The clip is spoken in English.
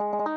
you